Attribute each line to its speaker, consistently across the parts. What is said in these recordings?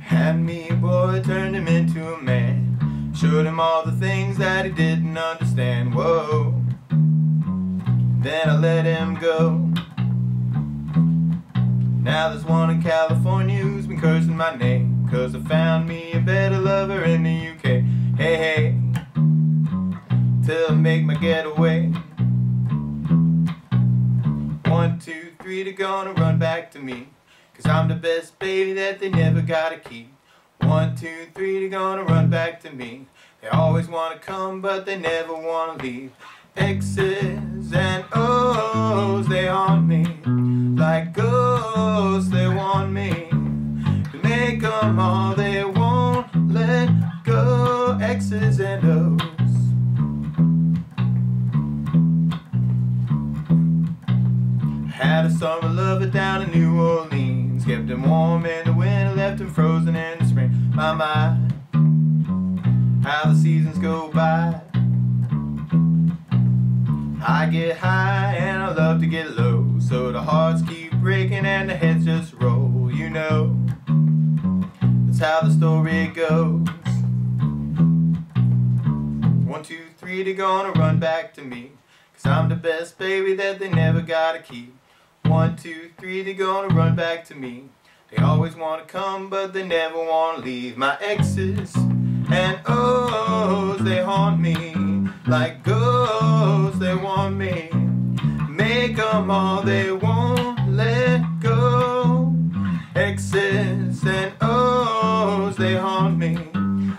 Speaker 1: Had me a boy, turned him into a man. Showed him all the things that he didn't understand. Whoa. Then I let him go. Now there's one in California who's been cursing my name. Cause I found me a better lover in the UK. Hey, hey. Till I make my getaway. They're gonna run back to me. Cause I'm the best baby that they never gotta keep. One, two, three, they're gonna run back to me. They always wanna come, but they never wanna leave. X's and O's, they haunt me. Like ghosts, they want me. To make them all, they summer lover down in New Orleans. Kept him warm in the winter, left him frozen in the spring. My, my, how the seasons go by. I get high and I love to get low. So the hearts keep breaking and the heads just roll. You know, that's how the story goes. One, two, three, they're gonna run back to me. Cause I'm the best baby that they never gotta keep. One, two, three, they're gonna run back to me. They always wanna come, but they never wanna leave. My exes and O's, they haunt me. Like ghosts, they want me. Make them all, they won't let go. X's and O's, they haunt me.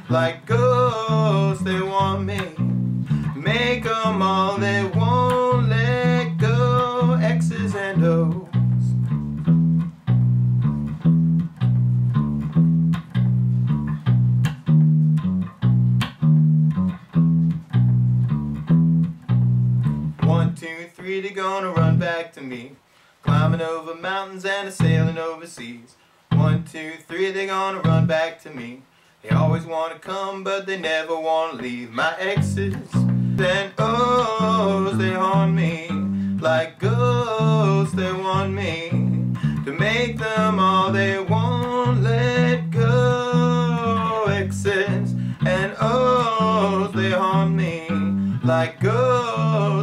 Speaker 1: Like ghosts, they want me. Make them all, they won't two, three, they're gonna run back to me. Climbing over mountains and a sailing overseas. One, two, three, they're gonna run back to me. They always wanna come, but they never wanna leave. My exes and O's, they haunt me. Like ghosts, they want me. To make them all, they won't let go. Exes and O's, they haunt me. Like ghosts,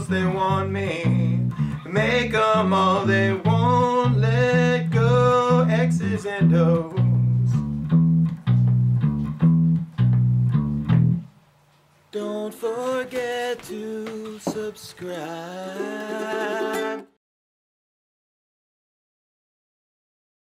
Speaker 1: they want me. Make them all, they won't let go. X's and O's. Don't forget to subscribe.